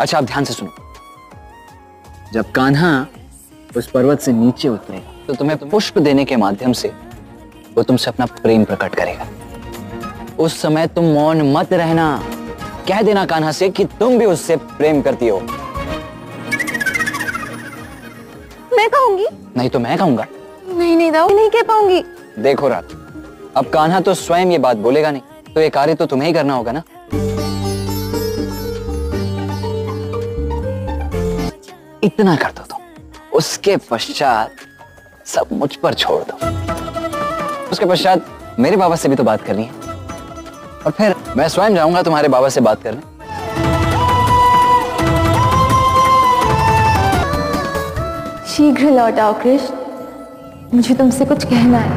अच्छा आप ध्यान से सुनो। जब कान्हा उस पर्वत से नीचे उतरेगा तो तुम्हें पुष्प देने के माध्यम से वो तुमसे अपना प्रेम प्रकट करेगा। उस समय तुम मौन मत रहना। कह देना कान्हा से कि तुम भी उससे प्रेम करती हो। मैं कहूँगी? नहीं तो मैं कहूँगा। नहीं नहीं दाऊ नहीं कह पाऊँगी। देखो रात अब कान्हा तो स्वयं ये बात बोलेगा नहीं तो ये कार्य तो तुम्हें ही करना होगा ना? इतना कर दो तुम। उसके पश्चात सब मुझ पर छोड़ दो। उसके पश्चात मेरे बाबा से भी तो बात करनी है। और फिर मैं स्वयं जाऊँगा तुम्हारे बाबा से बात करने। शीघ्र लौट आओ कृष्ण। मुझे तुमसे कुछ कहना है।